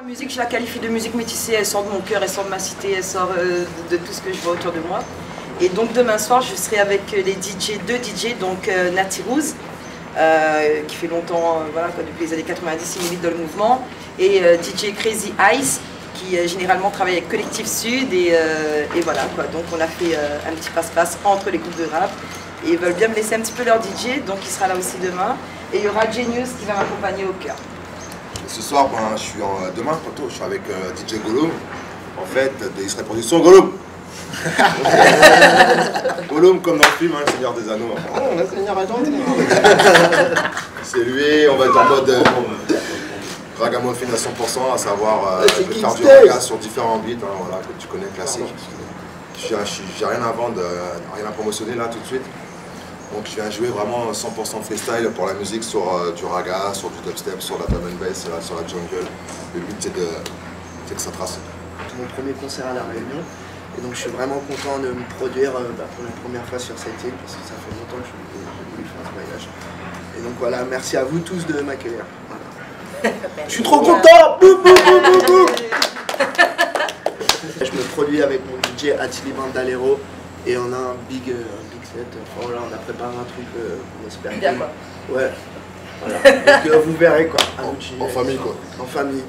Ma musique, je la qualifie de musique métissée, elle sort de mon cœur, elle sort de ma cité, elle sort euh, de tout ce que je vois autour de moi. Et donc demain soir, je serai avec les DJ, deux DJ, donc euh, Nati Rose, euh, qui fait longtemps, voilà, depuis les années 90, il milite dans le mouvement, et DJ Crazy Ice, qui généralement travaille avec Collectif Sud, et, et voilà, quoi. donc on a fait un petit passe-passe entre les groupes de rap, et ils veulent bien me laisser un petit peu leur DJ, donc il sera là aussi demain, et il y aura Genius qui va m'accompagner au cœur. Ce soir, ben, je suis en, demain, tantôt, je suis avec euh, DJ Gollum. En fait, de Israël Production, Gollum Gollum comme dans le film, hein, le Seigneur des Anneaux. Oh, le Seigneur Argentin C'est lui, on va être en mode euh, ragamuffin à 100%, à savoir euh, je vais faire du raga sur différents beats, hein, voilà, que tu connais, classique. J'ai rien à vendre, euh, rien à promotionner là tout de suite. Donc je viens jouer vraiment 100% freestyle pour la musique sur euh, du raga, sur du dubstep, sur la drum and bass, sur la jungle. Le but c'est que ça trace. C'est mon premier concert à La Réunion et donc je suis vraiment content de me produire euh, bah, pour la première fois sur cette île parce que ça fait longtemps que je voulais faire ce voyage. Et donc voilà, merci à vous tous de m'accueillir. je suis trop content Je me produis avec mon DJ Attili Bandalero et on a un big, euh, Enfin, on a préparé un truc, euh, on espère. Bien quoi. Ouais. Voilà. Donc euh, vous verrez quoi. En, en famille quoi. En famille.